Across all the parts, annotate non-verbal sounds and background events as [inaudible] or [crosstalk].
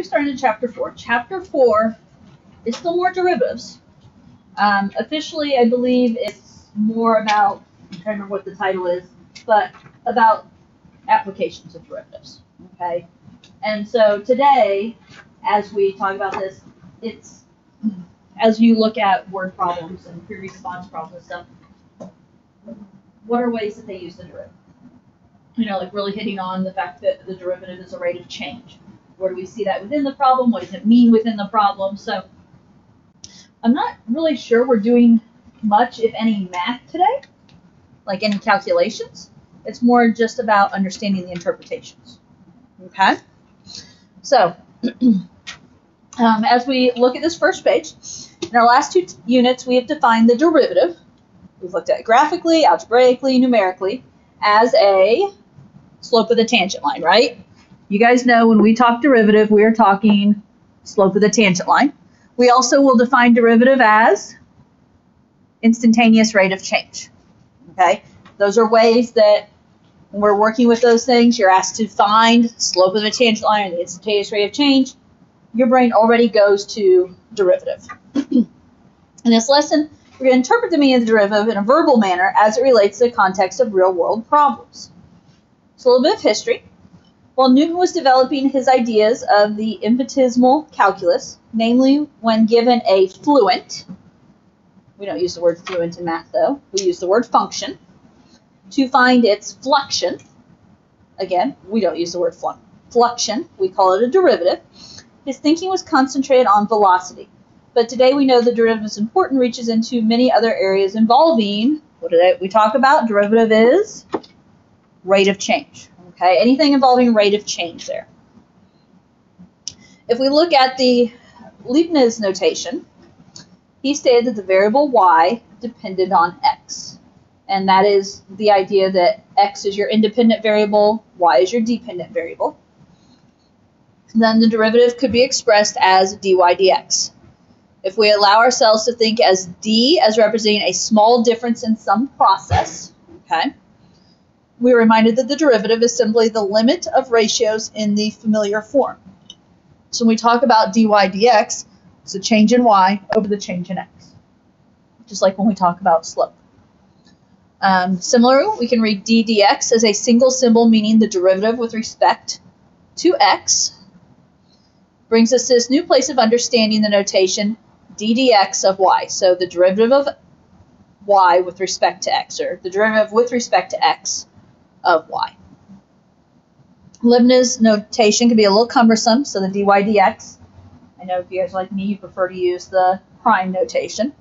we start into chapter four, chapter four is still more derivatives. Um, officially, I believe it's more about, I'm trying to remember what the title is, but about applications of derivatives. Okay? And so today, as we talk about this, it's as you look at word problems and free-response problems and stuff, what are ways that they use the derivative? You know, like really hitting on the fact that the derivative is a rate of change. Where do we see that within the problem? What does it mean within the problem? So I'm not really sure we're doing much, if any, math today, like any calculations. It's more just about understanding the interpretations. Okay? So, [clears throat] um, as we look at this first page, in our last two units, we have defined the derivative. We've looked at it graphically, algebraically, numerically, as a slope of the tangent line, right? You guys know when we talk derivative, we are talking slope of the tangent line. We also will define derivative as instantaneous rate of change. Okay? Those are ways that when we're working with those things, you're asked to find slope of the tangent line and the instantaneous rate of change. Your brain already goes to derivative. [clears throat] in this lesson, we're going to interpret the meaning of the derivative in a verbal manner as it relates to the context of real-world problems. So a little bit of history. While Newton was developing his ideas of the infinitesimal calculus, namely when given a fluent, we don't use the word fluent in math though, we use the word function, to find its fluxion, again, we don't use the word fluxion, we call it a derivative, his thinking was concentrated on velocity. But today we know the derivative is important, reaches into many other areas involving, what did we talk about? Derivative is rate of change. Okay, anything involving rate of change there. If we look at the Leibniz notation, he stated that the variable y depended on x. And that is the idea that x is your independent variable, y is your dependent variable. Then the derivative could be expressed as dy dx. If we allow ourselves to think as d as representing a small difference in some process, okay, we're reminded that the derivative is simply the limit of ratios in the familiar form. So when we talk about dy dx, it's a change in y over the change in x, just like when we talk about slope. Um, similarly, we can read d dx as a single symbol meaning the derivative with respect to x. Brings us to this new place of understanding the notation d dx of y. So the derivative of y with respect to x, or the derivative with respect to x of y. Leibniz notation can be a little cumbersome, so the dy dx. I know if you guys like me, you prefer to use the prime notation.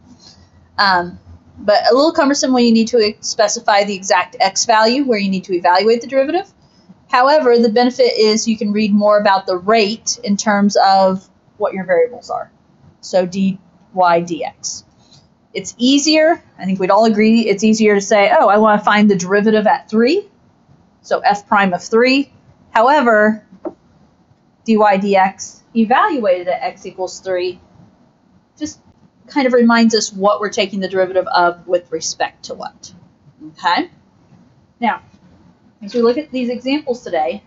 Um, but a little cumbersome when you need to specify the exact x value where you need to evaluate the derivative. However, the benefit is you can read more about the rate in terms of what your variables are. So dy dx. It's easier, I think we'd all agree, it's easier to say, oh, I want to find the derivative at 3 so f prime of 3. However, dy dx evaluated at x equals 3 just kind of reminds us what we're taking the derivative of with respect to what. Okay? Now, as we look at these examples today,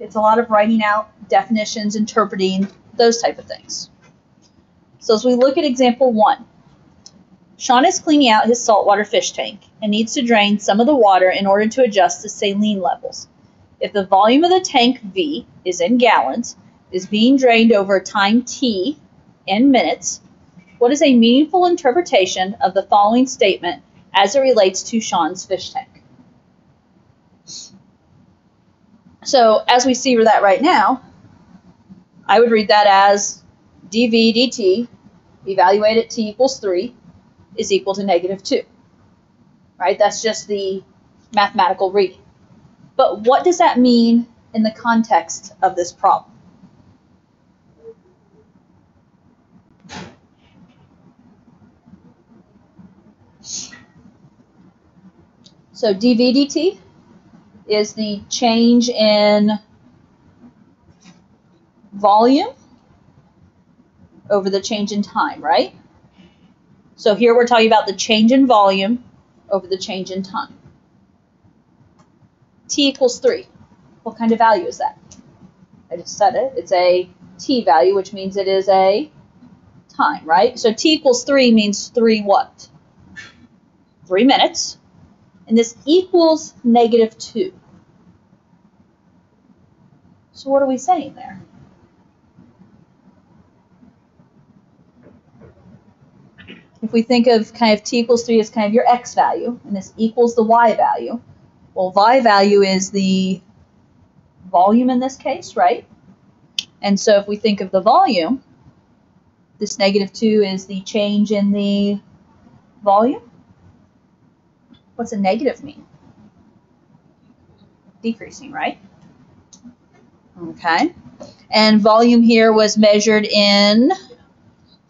it's a lot of writing out definitions, interpreting, those type of things. So as we look at example 1, Sean is cleaning out his saltwater fish tank and needs to drain some of the water in order to adjust the saline levels. If the volume of the tank V is in gallons, is being drained over time T in minutes, what is a meaningful interpretation of the following statement as it relates to Sean's fish tank? So as we see that right now, I would read that as dv dt, evaluate at t equals 3, is equal to negative 2. Right? That's just the mathematical reading. But what does that mean in the context of this problem? So dv dt is the change in volume over the change in time, right? So here we're talking about the change in volume over the change in time. T equals 3. What kind of value is that? I just said it. It's a t value, which means it is a time, right? So t equals 3 means 3 what? 3 minutes. And this equals negative 2. So what are we saying there? If we think of kind of t equals 3 as kind of your x value, and this equals the y value, well, y value is the volume in this case, right? And so if we think of the volume, this negative 2 is the change in the volume. What's a negative mean? Decreasing, right? Okay. And volume here was measured in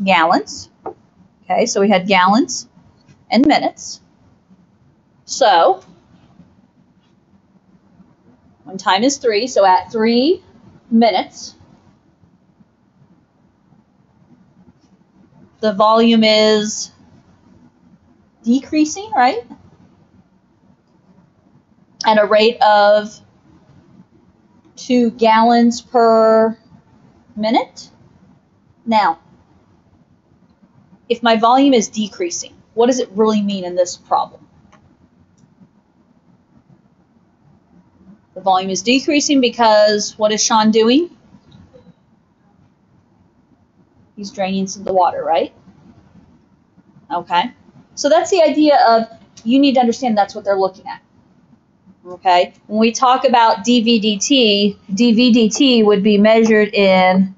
gallons. Okay, so we had gallons and minutes. So, when time is 3, so at 3 minutes, the volume is decreasing, right? At a rate of 2 gallons per minute. Now, if my volume is decreasing, what does it really mean in this problem? The volume is decreasing because what is Sean doing? He's draining some of the water, right? Okay. So that's the idea of you need to understand that's what they're looking at. Okay. When we talk about dVdt, dVdt would be measured in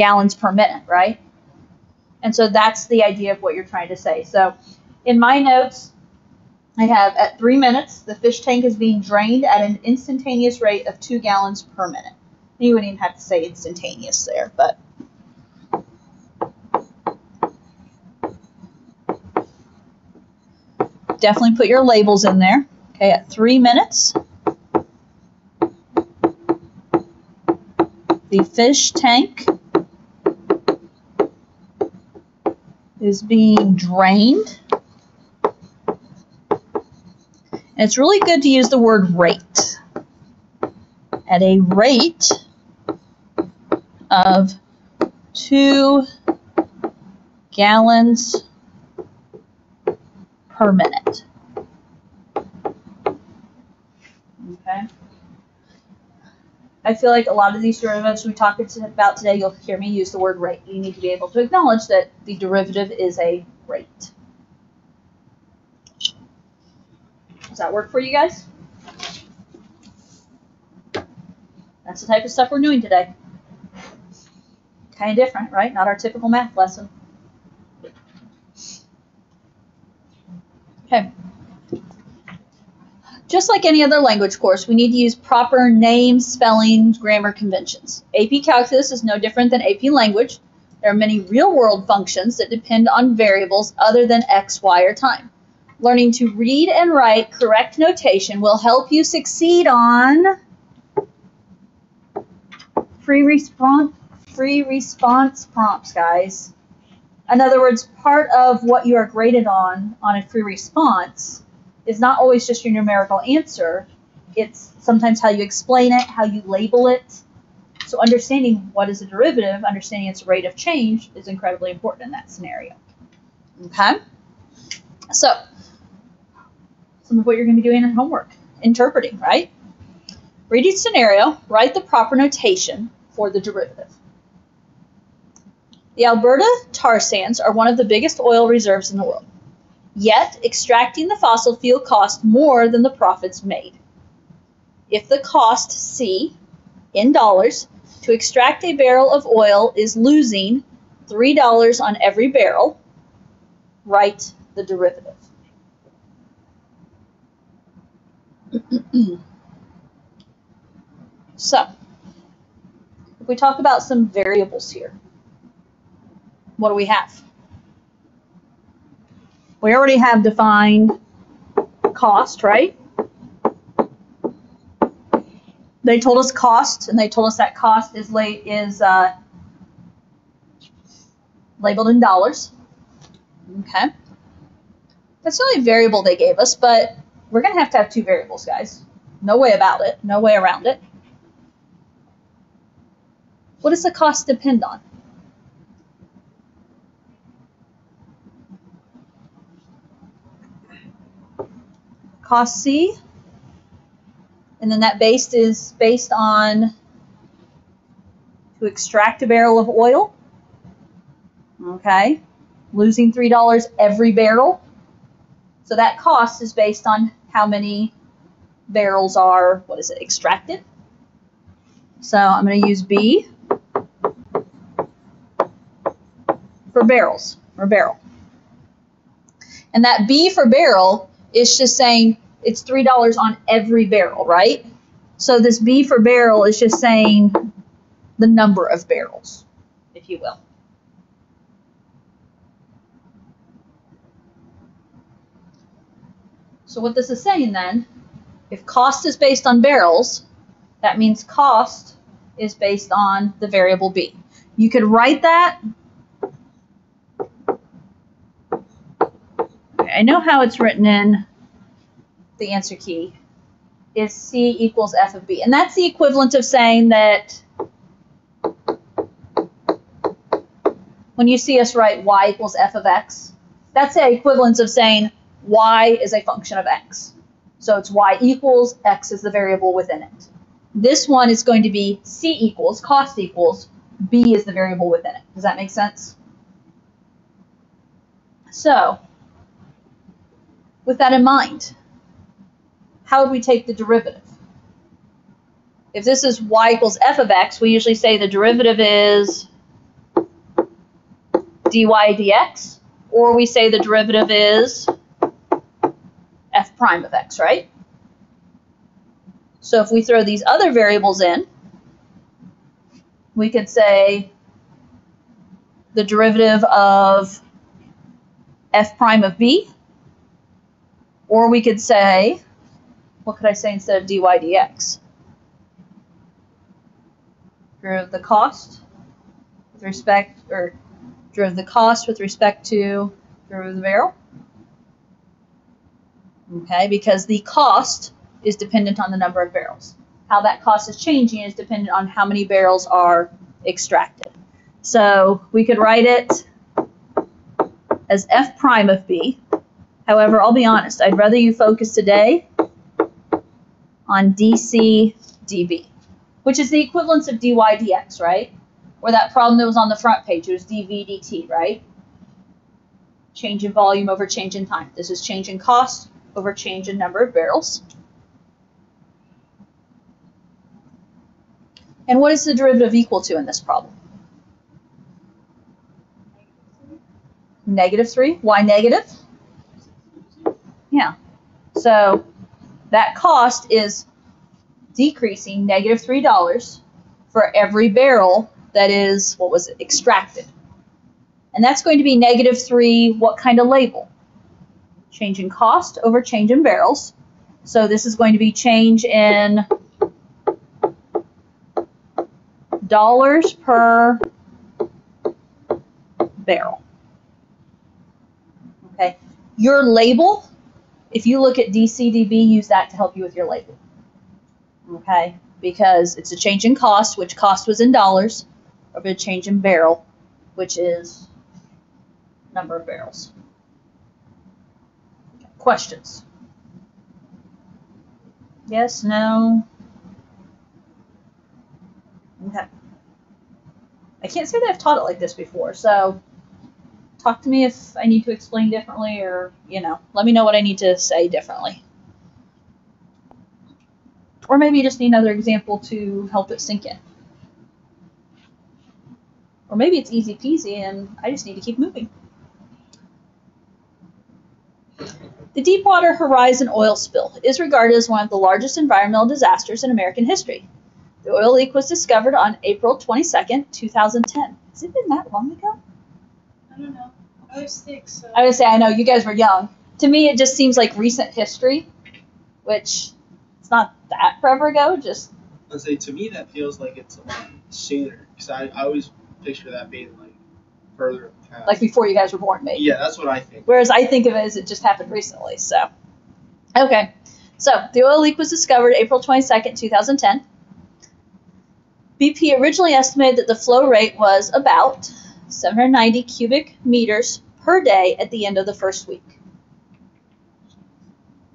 gallons per minute, right? And so that's the idea of what you're trying to say. So in my notes, I have at three minutes, the fish tank is being drained at an instantaneous rate of two gallons per minute. You wouldn't even have to say instantaneous there, but. Definitely put your labels in there. Okay, at three minutes, the fish tank is being drained. And it's really good to use the word rate. At a rate of two gallons per minute. Okay. I feel like a lot of these derivatives we talk about today, you'll hear me use the word rate. You need to be able to acknowledge that the derivative is a rate. Does that work for you guys? That's the type of stuff we're doing today. Kind of different, right? Not our typical math lesson. Okay. Just like any other language course, we need to use proper name, spelling, grammar conventions. AP Calculus is no different than AP Language. There are many real-world functions that depend on variables other than x, y, or time. Learning to read and write correct notation will help you succeed on free response free response prompts, guys. In other words, part of what you are graded on on a free response is not always just your numerical answer. It's sometimes how you explain it, how you label it. So understanding what is a derivative, understanding its rate of change is incredibly important in that scenario. Okay? So, some of what you're going to be doing in homework. Interpreting, right? Read each scenario, write the proper notation for the derivative. The Alberta tar sands are one of the biggest oil reserves in the world. Yet, extracting the fossil fuel cost more than the profits made. If the cost, C, in dollars, to extract a barrel of oil is losing $3 on every barrel, write the derivative. [clears throat] so, if we talk about some variables here, what do we have? We already have defined cost, right? They told us cost, and they told us that cost is late is uh, labeled in dollars. Okay. That's the only variable they gave us, but we're going to have to have two variables, guys. No way about it. No way around it. What does the cost depend on? Cost C. And then that base is based on to extract a barrel of oil. Okay. Losing $3 every barrel. So that cost is based on how many barrels are, what is it, extracted. So I'm going to use B for barrels, or barrel. And that B for barrel is just saying it's $3 on every barrel, right? So this B for barrel is just saying the number of barrels, if you will. So what this is saying then, if cost is based on barrels, that means cost is based on the variable B. You could write that. I know how it's written in the answer key is C equals F of B. And that's the equivalent of saying that when you see us write Y equals F of X, that's the equivalent of saying y is a function of x. So it's y equals, x is the variable within it. This one is going to be c equals, cost equals, b is the variable within it. Does that make sense? So, with that in mind, how would we take the derivative? If this is y equals f of x, we usually say the derivative is dy dx, or we say the derivative is f prime of x, right? So if we throw these other variables in, we could say the derivative of f prime of b, or we could say, what could I say instead of dy dx? Derivative the cost with respect, or derivative the cost with respect to derivative the barrel okay, because the cost is dependent on the number of barrels. How that cost is changing is dependent on how many barrels are extracted. So we could write it as f prime of b. However, I'll be honest, I'd rather you focus today on dc db, which is the equivalence of dy dx, right? Or that problem that was on the front page, it was dv dt, right? Change in volume over change in time. This is change in cost over change in number of barrels. And what is the derivative equal to in this problem? Negative 3. Why negative? Yeah. So that cost is decreasing negative $3 for every barrel that is, what was it, extracted. And that's going to be negative 3, what kind of label? change in cost over change in barrels. So this is going to be change in dollars per barrel. Okay, your label, if you look at DCDB, use that to help you with your label. Okay, because it's a change in cost, which cost was in dollars, or a change in barrel, which is number of barrels. Questions? Yes, no? Okay. I can't say that I've taught it like this before, so talk to me if I need to explain differently or, you know, let me know what I need to say differently. Or maybe you just need another example to help it sink in. Or maybe it's easy peasy and I just need to keep moving. The Deepwater Horizon oil spill is regarded as one of the largest environmental disasters in American history. The oil leak was discovered on April 22, 2010. Has it been that long ago? I don't know. I was six. So. I would say, I know, you guys were young. To me, it just seems like recent history, which it's not that forever ago, just. I'd say to me, that feels like it's a lot sooner. Because I, I always picture that being like further past. Like before you guys were born, maybe. Yeah, that's what I think. Whereas I think of it as it just happened recently. So, okay. So the oil leak was discovered April 22nd, 2010. BP originally estimated that the flow rate was about 790 cubic meters per day at the end of the first week.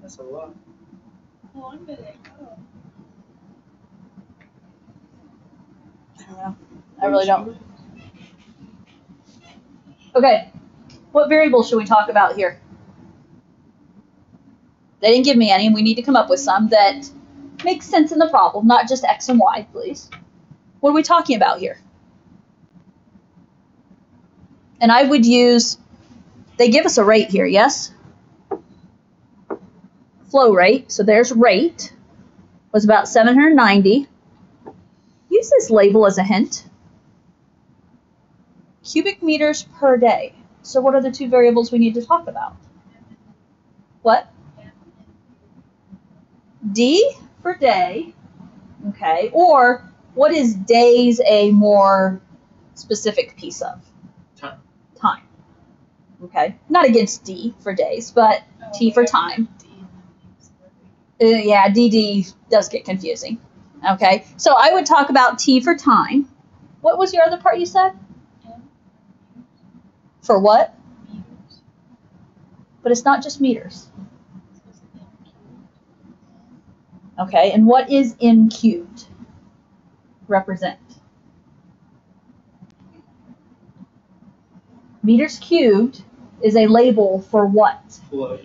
That's a lot. How long did it go? I don't know. I really don't. Okay, what variable should we talk about here? They didn't give me any, and we need to come up with some that makes sense in the problem, not just x and y, please. What are we talking about here? And I would use, they give us a rate here, yes? Flow rate, so there's rate, was about 790. Use this label as a hint. Cubic meters per day. So what are the two variables we need to talk about? What? D for day, okay, or what is days a more specific piece of? Time. Okay, not against D for days, but T for time. uh, yeah, DD does get confusing. Okay, so I would talk about T for time. What was your other part you said? For what? But it's not just meters. Okay, and what is M cubed represent? Meters cubed is a label for what? Flow.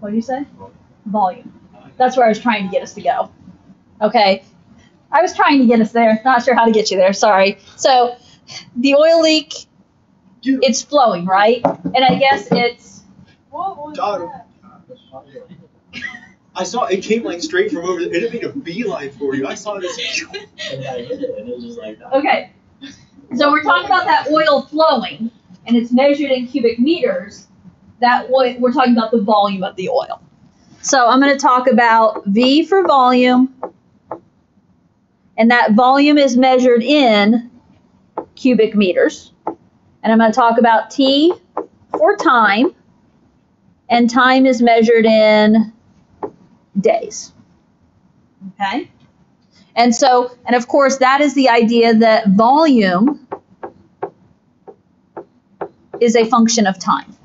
What do you say? Volume. That's where I was trying to get us to go. Okay. I was trying to get us there. Not sure how to get you there. Sorry. So the oil leak, it's flowing, right? And I guess it's What was that? I saw it came like straight from over. There. It made a beeline for you. I saw this. [laughs] And I hit it, and it was just like that. okay. So we're talking about that oil flowing, and it's measured in cubic meters. That oil, we're talking about the volume of the oil. So I'm going to talk about V for volume, and that volume is measured in cubic meters. And I'm going to talk about T for time, and time is measured in days. Okay? And so, and of course, that is the idea that volume is a function of time,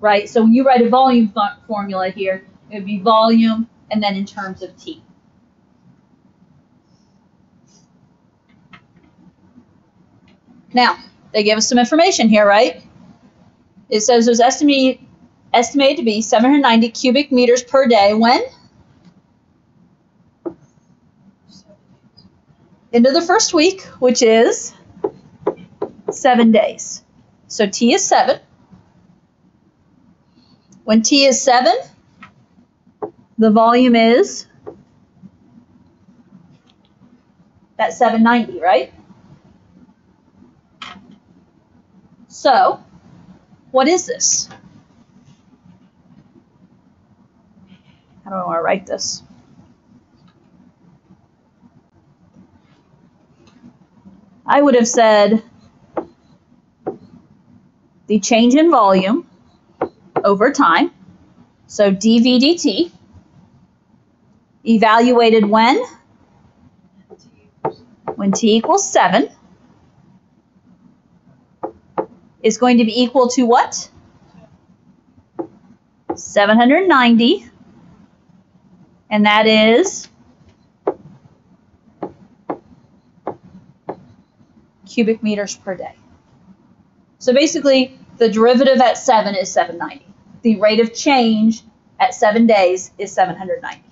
right? So when you write a volume formula here, it would be volume and then in terms of T. Now, they give us some information here, right? It says it was estimated, estimated to be 790 cubic meters per day when? Into the first week, which is seven days. So T is seven. When T is seven, the volume is that 790, right? So, what is this? I do I want to write this? I would have said the change in volume over time, so dV dt, evaluated when? When t equals 7, is going to be equal to what? 790, and that is cubic meters per day. So basically, the derivative at 7 is 790. The rate of change at 7 days is 790.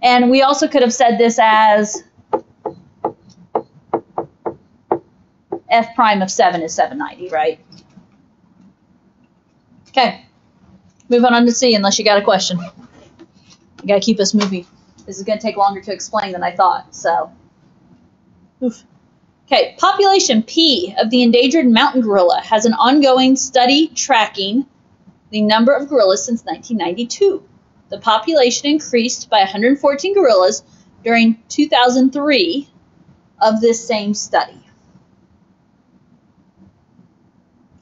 And we also could have said this as f prime of 7 is 790, right? Okay. Moving on to C unless you got a question. You gotta keep us moving. This is gonna take longer to explain than I thought, so. Oof. Okay, population P of the endangered mountain gorilla has an ongoing study tracking the number of gorillas since 1992. The population increased by 114 gorillas during 2003 of this same study.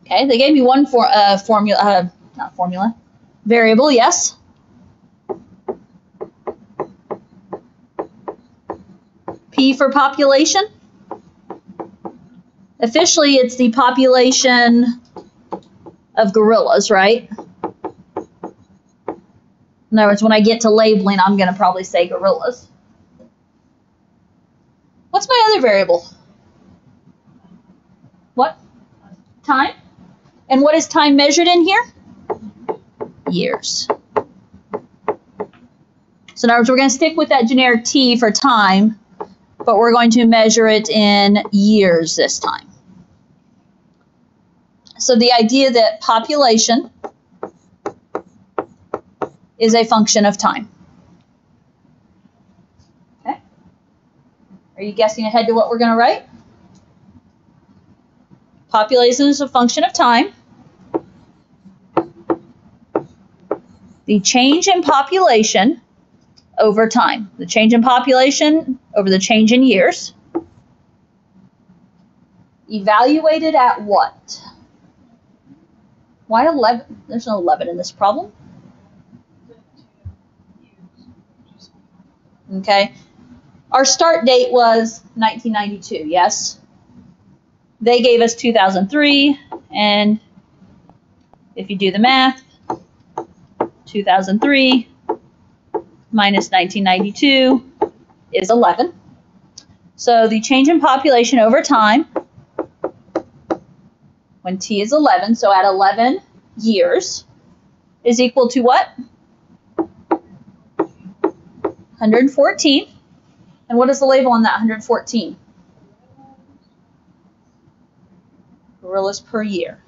Okay, they gave me one for uh, formula, uh, not formula, variable. Yes. P for population. Officially, it's the population of gorillas, right? In other words, when I get to labeling, I'm going to probably say gorillas. What's my other variable? What? Time? And what is time measured in here? Years. So in other words, we're going to stick with that generic T for time, but we're going to measure it in years this time. So the idea that population is a function of time. Okay? Are you guessing ahead to what we're going to write? Population is a function of time. The change in population over time. The change in population over the change in years. Evaluated at what? Why 11? There's no 11 in this problem. Okay. Our start date was 1992, yes? They gave us 2003, and if you do the math, 2003 minus 1992 is 11. So the change in population over time, when t is 11, so at 11 years, is equal to what? 114. And what is the label on that 114? Gorillas per year.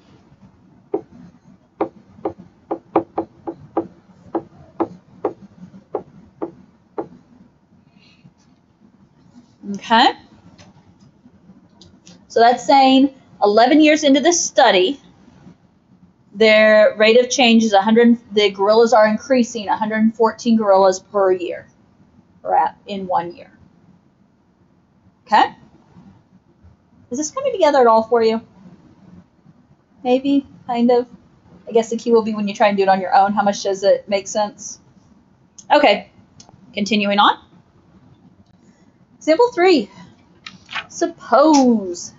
Okay. So that's saying 11 years into this study, their rate of change is 100. The gorillas are increasing 114 gorillas per year, or in one year. Okay. Is this coming together at all for you? Maybe, kind of. I guess the key will be when you try and do it on your own. How much does it make sense? Okay. Continuing on. Example three. Suppose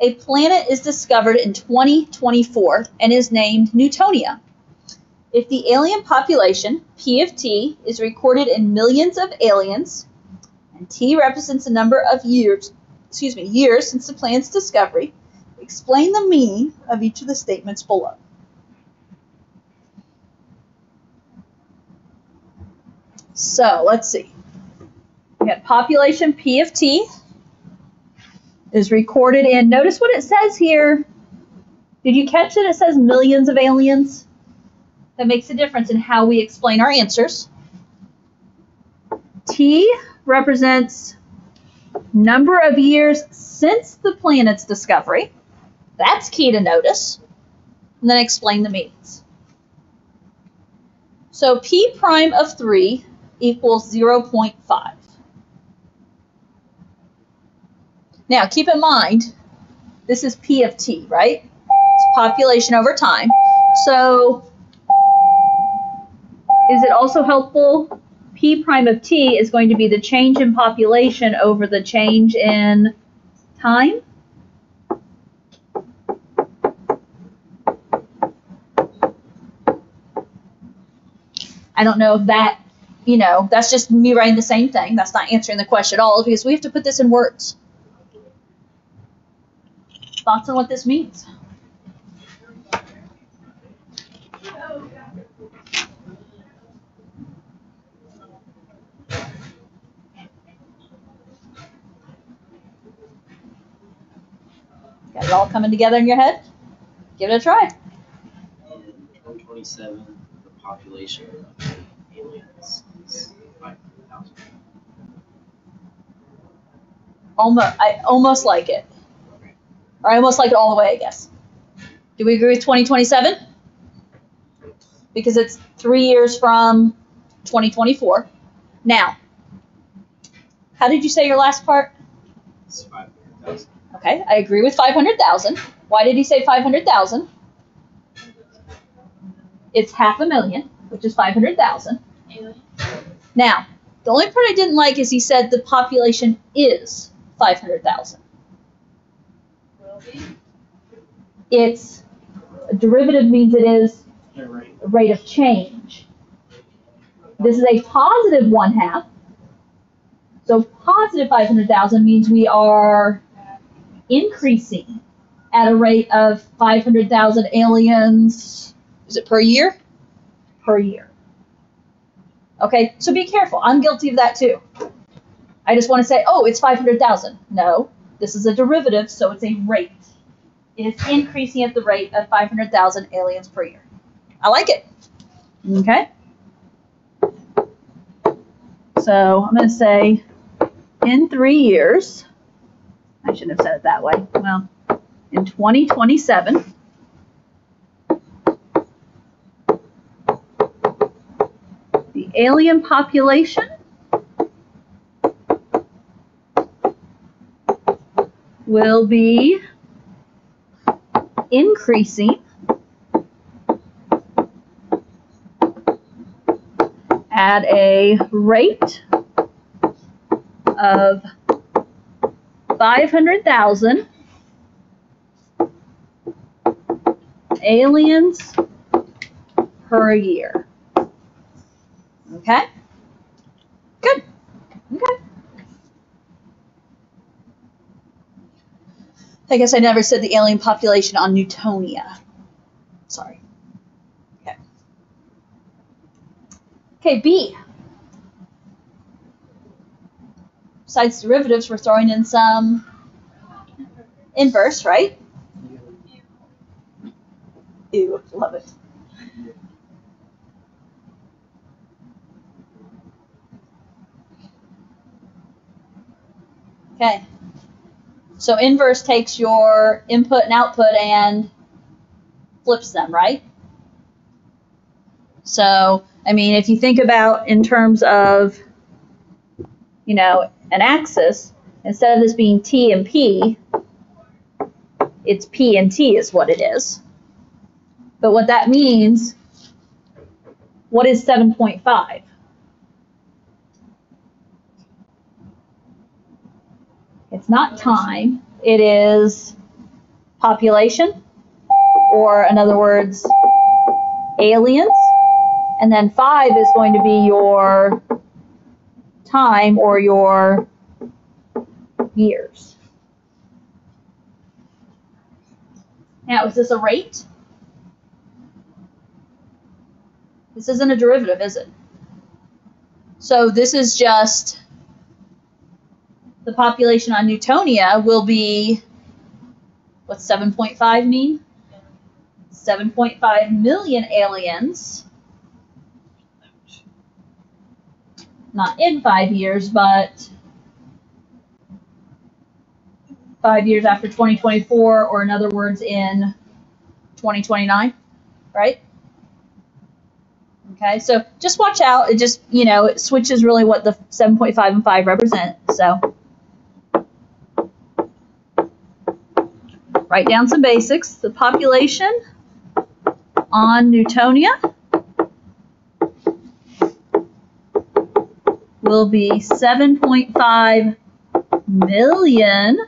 a planet is discovered in 2024 and is named Newtonia. If the alien population, P of T, is recorded in millions of aliens, and T represents the number of years, excuse me, years since the planet's discovery, explain the meaning of each of the statements below. So let's see. We have population P of T is recorded in, notice what it says here. Did you catch that it says millions of aliens? That makes a difference in how we explain our answers. T represents number of years since the planet's discovery. That's key to notice. And then explain the meanings. So P prime of 3 equals 0.5. Now, keep in mind, this is P of T, right? It's population over time. So, is it also helpful? P prime of T is going to be the change in population over the change in time. I don't know if that, you know, that's just me writing the same thing. That's not answering the question at all because we have to put this in words. Thoughts on what this means? Got it all coming together in your head? Give it a try. 2027, the population of aliens is 500,000. Almost, I almost like it. Or I almost like it all the way, I guess. Do we agree with 2027? Because it's three years from 2024. Now, how did you say your last part? It's 500,000. Okay, I agree with 500,000. Why did he say 500,000? It's half a million, which is 500,000. Now, the only part I didn't like is he said the population is 500,000. It's a derivative means it is a rate of change. This is a positive one half. So positive 500,000 means we are increasing at a rate of 500,000 aliens. Is it per year? Per year. Okay, so be careful. I'm guilty of that too. I just want to say, oh, it's 500,000. No, this is a derivative, so it's a rate. It is increasing at the rate of 500,000 aliens per year. I like it. Okay. So I'm going to say in three years, I shouldn't have said it that way. Well, in 2027, the alien population will be increasing at a rate of 500,000 aliens per year. Okay? Good. Okay. I guess I never said the alien population on Newtonia. Sorry. Okay. Okay, B. Besides derivatives, we're throwing in some inverse, right? Ew, love it. Okay. So inverse takes your input and output and flips them, right? So, I mean, if you think about in terms of, you know, an axis, instead of this being T and P, it's P and T is what it is. But what that means, what is 7.5? It's not time, it is population, or in other words, aliens. And then 5 is going to be your time or your years. Now, is this a rate? This isn't a derivative, is it? So this is just the population on Newtonia will be, what's 7.5 mean? 7.5 million aliens. Not in five years, but five years after 2024, or in other words, in 2029, right? Okay, so just watch out. It just, you know, it switches really what the 7.5 and 5 represent. So write down some basics. The population on Newtonia will be 7.5 million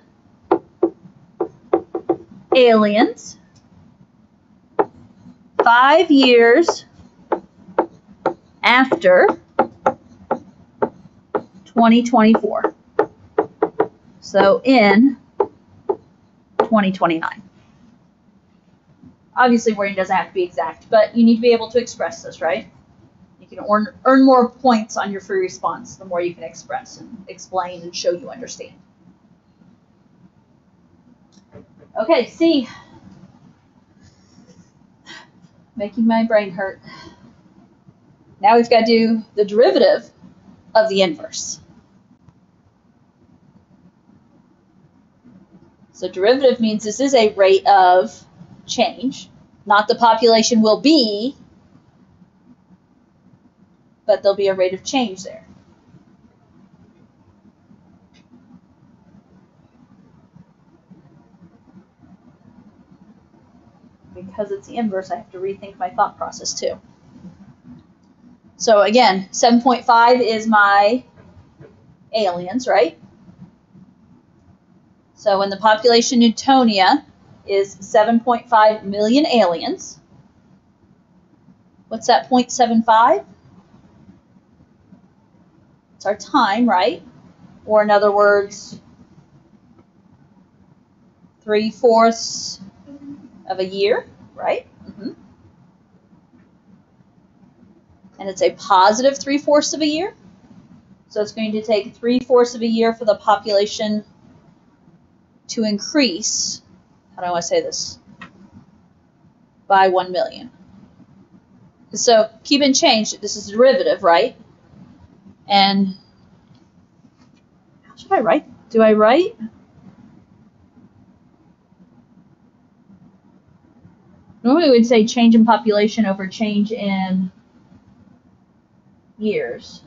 aliens. Five years after 2024. So in 2029. Obviously, wording doesn't have to be exact, but you need to be able to express this, right? You can earn, earn more points on your free response the more you can express and explain and show you understand. Okay, C. Making my brain hurt. Now we've got to do the derivative of the inverse. So derivative means this is a rate of change, not the population will be, but there'll be a rate of change there. because it's the inverse, I have to rethink my thought process too. So again, 7.5 is my aliens, right? So when the population Newtonia is 7.5 million aliens, what's that 0.75? It's our time, right? Or in other words, three fourths of a year, right? hmm And it's a positive three fourths of a year. So it's going to take three fourths of a year for the population to increase. How do I want to say this? By one million. So keep in change. This is derivative, right? And how should I write? Do I write? Normally we would say change in population over change in years.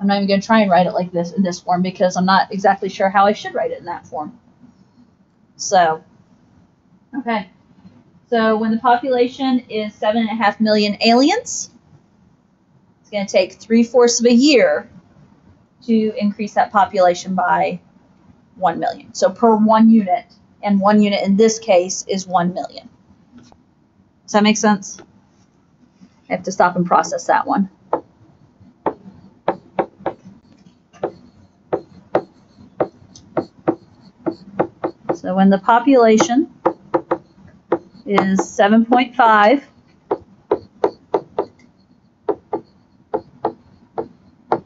I'm not even going to try and write it like this in this form because I'm not exactly sure how I should write it in that form. So, okay. So when the population is seven and a half million aliens, it's going to take three fourths of a year to increase that population by one million. So per one unit, and one unit in this case is one million. Does that make sense? I have to stop and process that one. So when the population is 7.5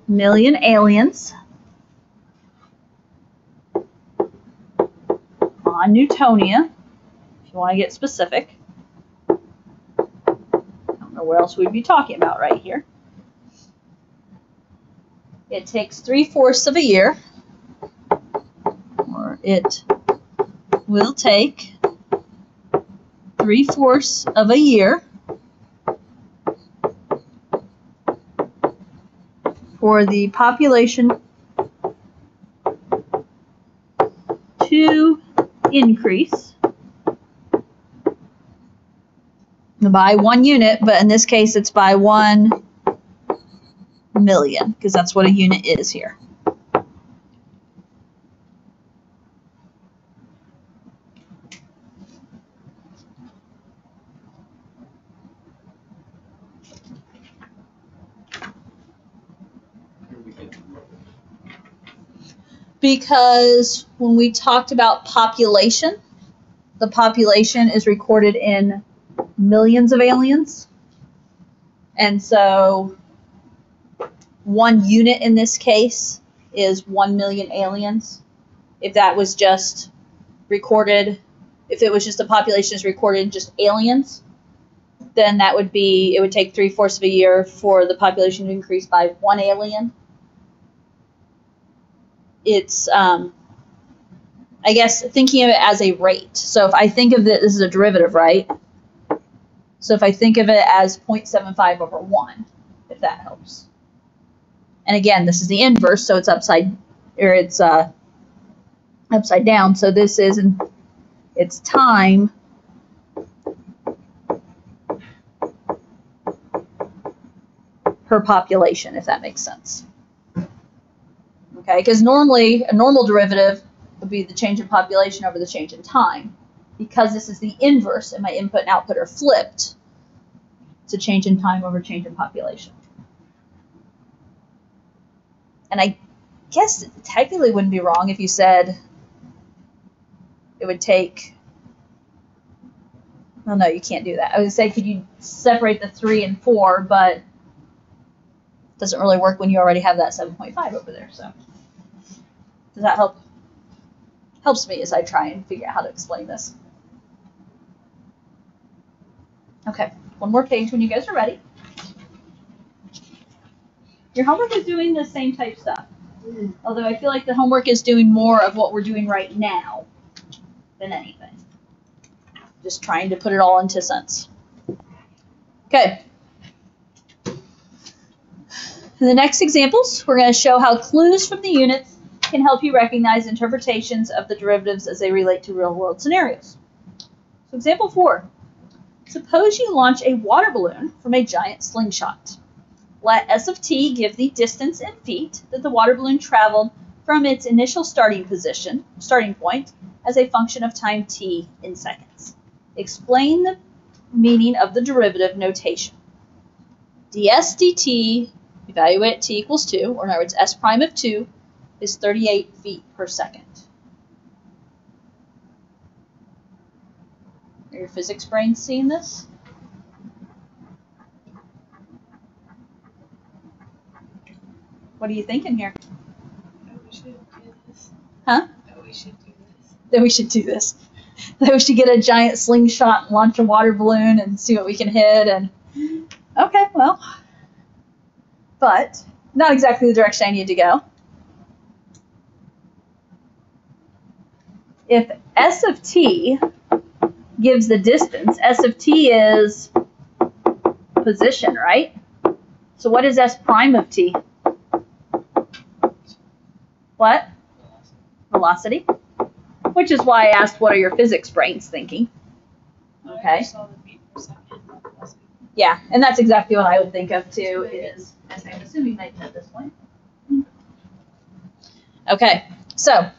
million aliens on Newtonia, if you want to get specific. I don't know where else we'd be talking about right here. It takes three fourths of a year, or it will take three fourths of a year for the population to increase by one unit, but in this case it's by one million, because that's what a unit is. Here because when we talked about population, the population is recorded in millions of aliens. And so one unit in this case is 1 million aliens. If that was just recorded, if it was just the population is recorded in just aliens, then that would be, it would take three fourths of a year for the population to increase by one alien it's um, I guess thinking of it as a rate. So if I think of it, this is a derivative, right? So if I think of it as 0.75 over 1, if that helps. And again, this is the inverse, so it's upside, or it's uh, upside down. So this is, in, it's time per population, if that makes sense. Okay, because normally a normal derivative would be the change in population over the change in time. Because this is the inverse and my input and output are flipped, it's a change in time over change in population. And I guess it technically wouldn't be wrong if you said it would take. Well, no, you can't do that. I would say, could you separate the three and four, but it doesn't really work when you already have that 7.5 over there. So, does that help? Helps me as I try and figure out how to explain this. Okay, one more page when you guys are ready. Your homework is doing the same type stuff. Mm-hmm. Although I feel like the homework is doing more of what we're doing right now than anything. Just trying to put it all into sense. Okay. In the next examples, we're going to show how clues from the units can help you recognize interpretations of the derivatives as they relate to real world scenarios. So example four. Suppose you launch a water balloon from a giant slingshot. Let S of t give the distance in feet that the water balloon traveled from its initial starting position, starting point, as a function of time t in seconds. Explain the meaning of the derivative notation. ds dt, evaluate t equals 2, or in other words, s prime of 2, is 38 feet per second. Are your physics brains seeing this? What are you thinking here? Huh? Oh, we should do this. That we should do this. [laughs] That we should get a giant slingshot and launch a water balloon and see what we can hit and okay, well. But not exactly the direction I need to go. If S of t gives the distance, S of t is position, right? So what is S prime of t? What? Velocity. Which is why I asked, what are your physics brains thinking? Okay. just saw the feet per second. not velocity. Yeah, and that's exactly what I would think of too. Is as I'm assuming they at this point. Okay, so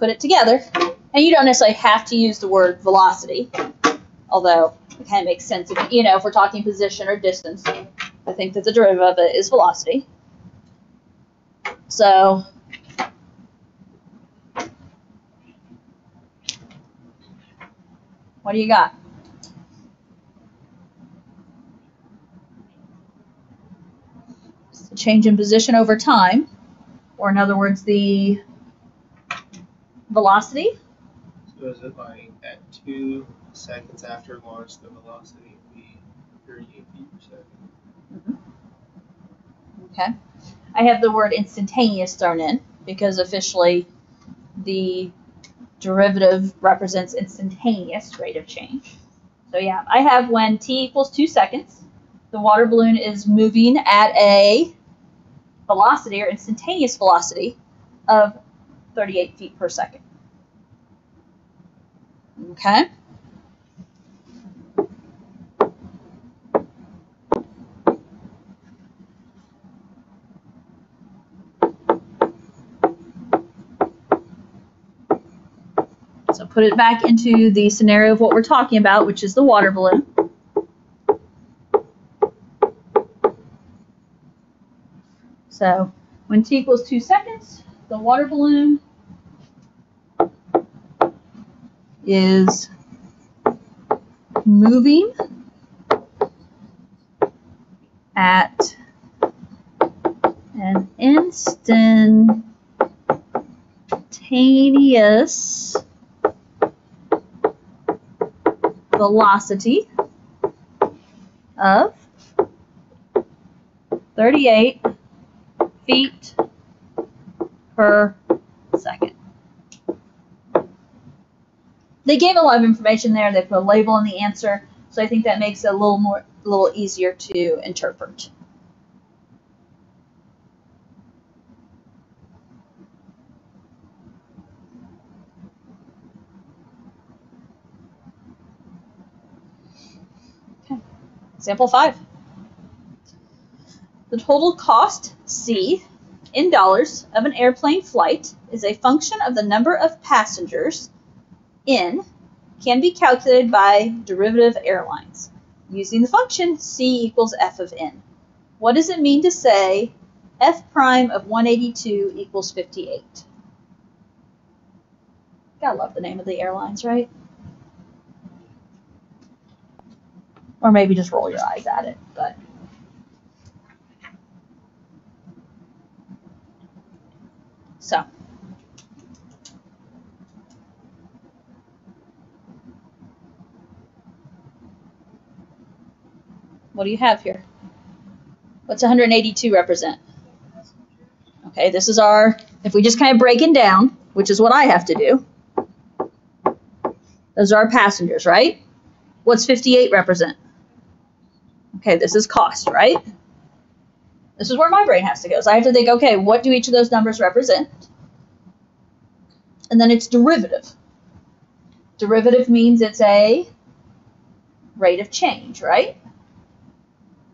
put it together, and you don't necessarily have to use the word velocity, although it kind of makes sense if you know if we're talking position or distance. I think that the derivative of it is velocity. So what do you got? It's the change in position over time, or in other words, the velocity. So is it like at two seconds after launch, the velocity will be 38 feet per second? Mm-hmm. Okay. I have the word instantaneous thrown in because officially the derivative represents instantaneous rate of change. So yeah, I have when t equals two seconds, the water balloon is moving at a velocity or instantaneous velocity of 38 feet per second. Okay. So put it back into the scenario of what we're talking about, which is the water balloon. So when t equals two seconds, the water balloon is moving at an instantaneous velocity of 38 feet per second. They gave a lot of information there. They put a label in the answer, so I think that makes it a little more, a little easier to interpret. Okay, example 5. The total cost, C, in dollars of an airplane flight is a function of the number of passengers in can be calculated by derivative airlines using the function C equals F of N. What does it mean to say F prime of 182 equals 58? Gotta love the name of the airlines, right? Or maybe just roll your eyes at it, but. So. What do you have here? What's 182 represent? Okay, this is our, if we just kind of break it down, which is what I have to do. Those are our passengers, right? What's 58 represent? Okay, this is cost, right? This is where my brain has to go. So I have to think, okay, what do each of those numbers represent? and then its derivative. Derivative means it's a rate of change, right?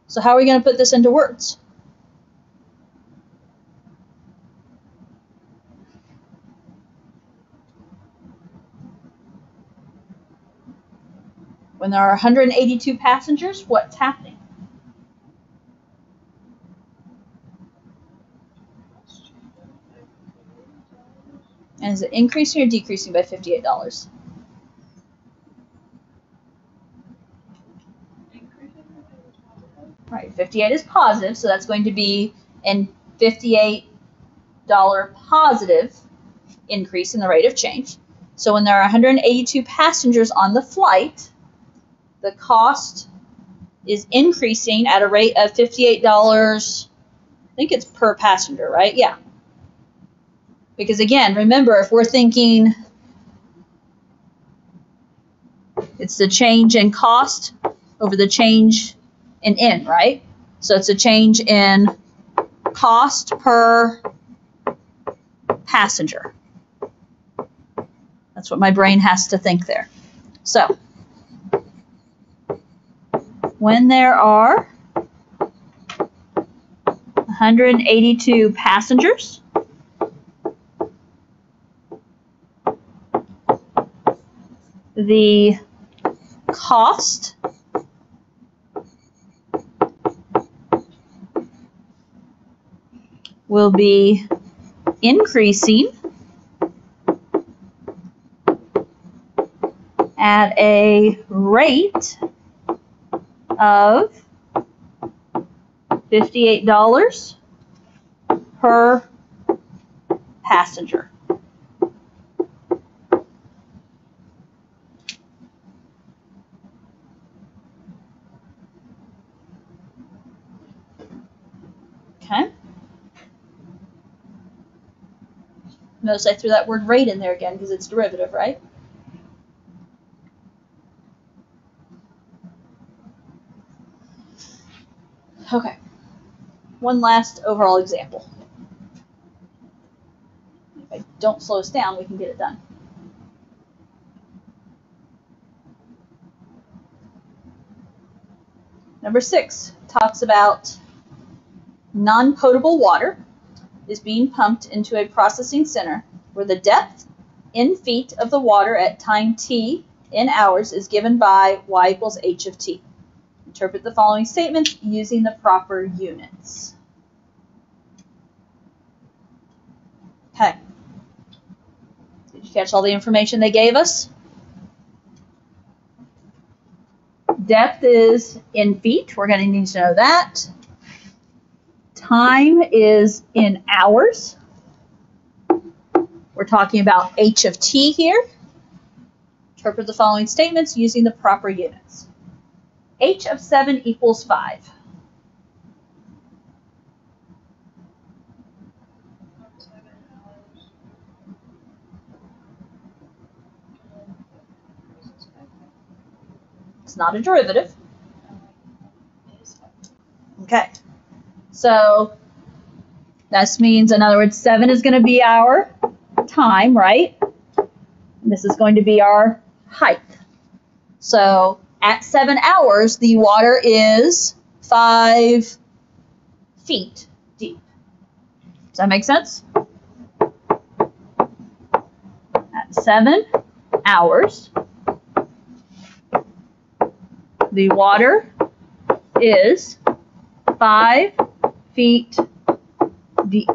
So how are we going to put this into words? When there are 182 passengers, what's happening? And is it increasing or decreasing by $58? Right, 58 is positive, so that's going to be an $58 positive increase in the rate of change. So when there are 182 passengers on the flight, the cost is increasing at a rate of $58. I think it's per passenger, right? Yeah. Because again, remember, if we're thinking it's the change in cost over the change in in, right? So it's a change in cost per passenger. That's what my brain has to think there. So, when there are 182 passengers, the cost will be increasing at a rate of $58 per passenger. Okay. Notice I threw that word rate in there again because it's derivative, right? Okay. One last overall example. If I don't slow us down, we can get it done. Number six talks about non-potable water is being pumped into a processing center where the depth in feet of the water at time t in hours is given by y equals h of t. Interpret the following statements using the proper units. Okay. Did you catch all the information they gave us? Depth is in feet. We're going to need to know that. Time is in hours. We're talking about h of t here. Interpret the following statements using the proper units. h of 7 equals 5. It's not a derivative. Okay. So this means, in other words, 7 is going to be our time, right? This is going to be our height. So at 7 hours, the water is 5 feet deep. Does that make sense? At 7 hours, the water is 5 feet deep.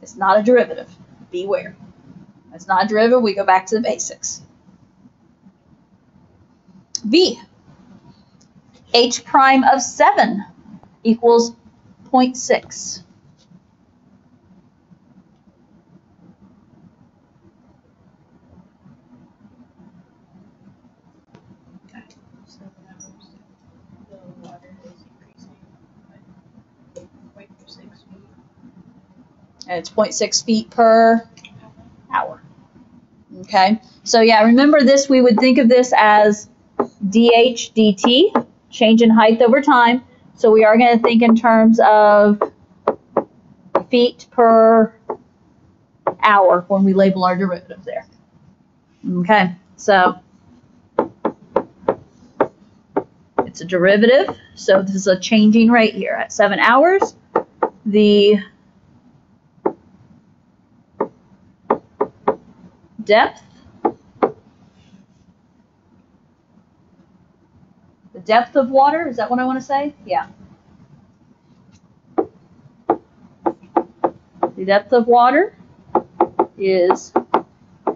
It's not a derivative. Beware. It's not a derivative. We go back to the basics. V. H prime of 7 equals 0.6. Seven hours, the water is increasing by 0.6 feet. And it's 0.6 feet per hour. Okay, so yeah, remember this, we would think of this as dH dt, change in height over time. So we are going to think in terms of feet per hour when we label our derivative there. Okay, so it's a derivative, so this is a changing rate here. At seven hours, the depth the depth of water is that what I want to say? Yeah. The depth of water is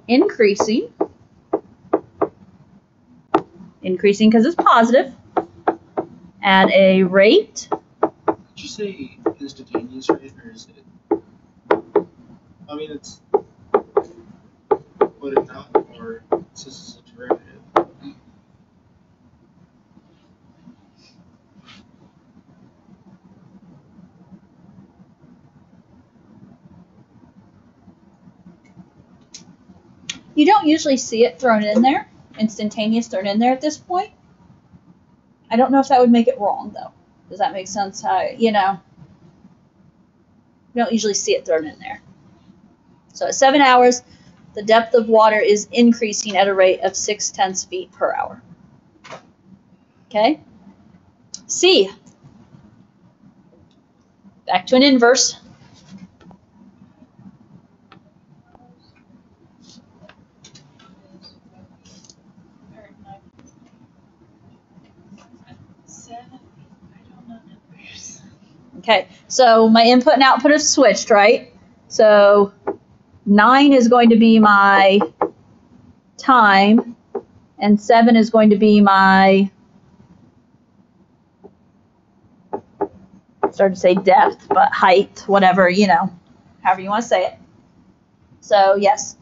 increasing increasing because it's positive at a rate Did you say instantaneous rate or is it? I mean, it's. Would it or it's a derivative? You don't usually see it thrown in there, instantaneous thrown in there at this point. I don't know if that would make it wrong though. Does that make sense? How you know? You don't usually see it thrown in there. So at seven hours, the depth of water is increasing at a rate of six tenths feet per hour. Okay. C. Back to an inverse. Okay, so my input and output have switched, right? So 9 is going to be my time, and 7 is going to be my, started to say depth, but height, whatever, you know, however you want to say it. So, yes,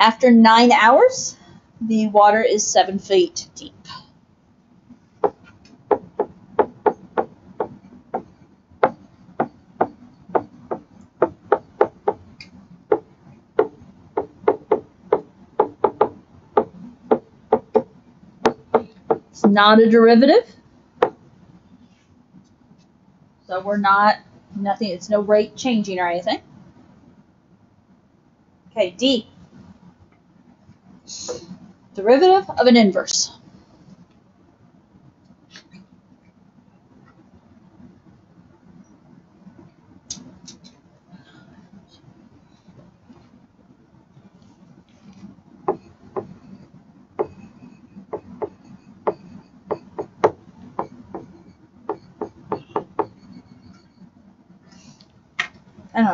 after 9 hours, the water is 7 feet deep. Not a derivative. So we're not, nothing, it's no rate changing or anything. Okay, D. Derivative of an inverse.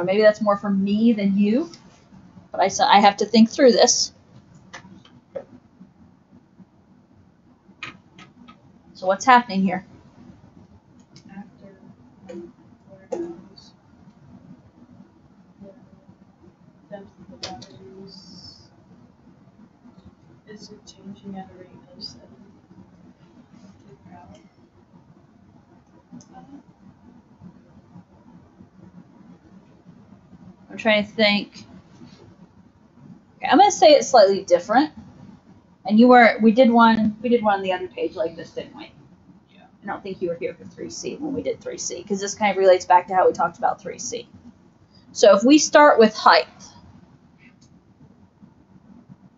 Know, maybe that's more for me than you, but I, I have to think through this. So what's happening here? After um, four hours. The depth of the water is. Is it changing at a rate of seven feet per hour? Uh, I'm trying to think. Okay, I'm gonna say it's slightly different. And you were, we did one, we did one on the other page like this, didn't we? Yeah. I don't think you were here for 3C when we did 3C, because this kind of relates back to how we talked about 3C. So if we start with height,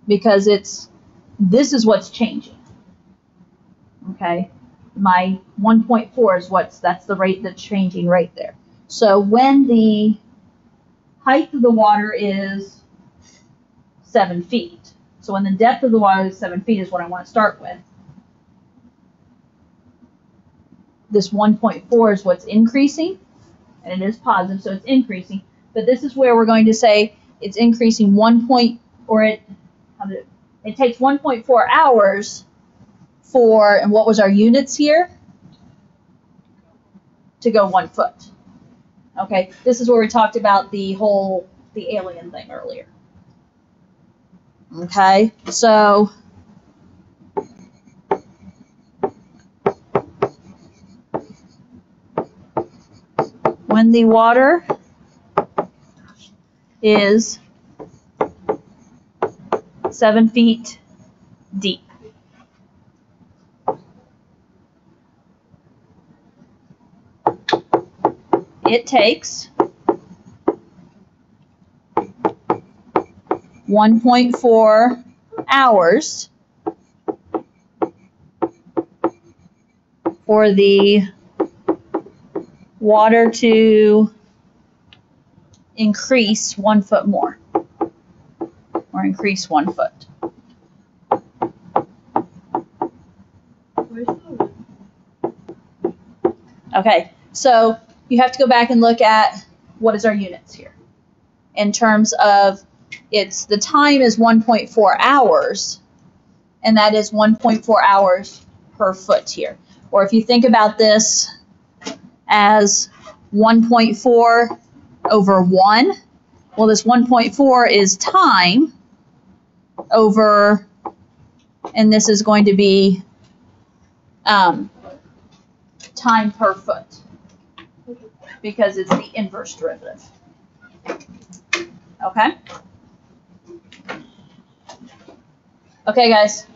because it's, this is what's changing. Okay, my 1.4 is what's, that's the rate that's changing right there. So when the height of the water is seven feet. So when the depth of the water is seven feet is what I want to start with. This 1.4 is what's increasing, and it is positive, so it's increasing. But this is where we're going to say it's increasing one point, or it, it, it takes 1.4 hours for, and what was our units here? To go one foot. Okay, this is where we talked about the whole the alien thing earlier. Okay, so when the water is seven feet deep. it takes 1.4 hours for the water to increase one foot more or increase one foot. Okay, so you have to go back and look at what is our units here. In terms of it's the time is 1.4 hours, and that is 1.4 hours per foot here. Or if you think about this as 1.4 over 1, well, this 1.4 is time over, and this is going to be um, time per foot because it's the inverse derivative. Okay? Okay, guys.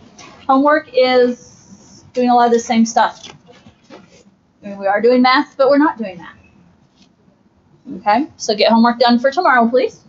Homework is doing a lot of the same stuff. I mean, we are doing math, but we're not doing math. Okay? So get homework done for tomorrow, please.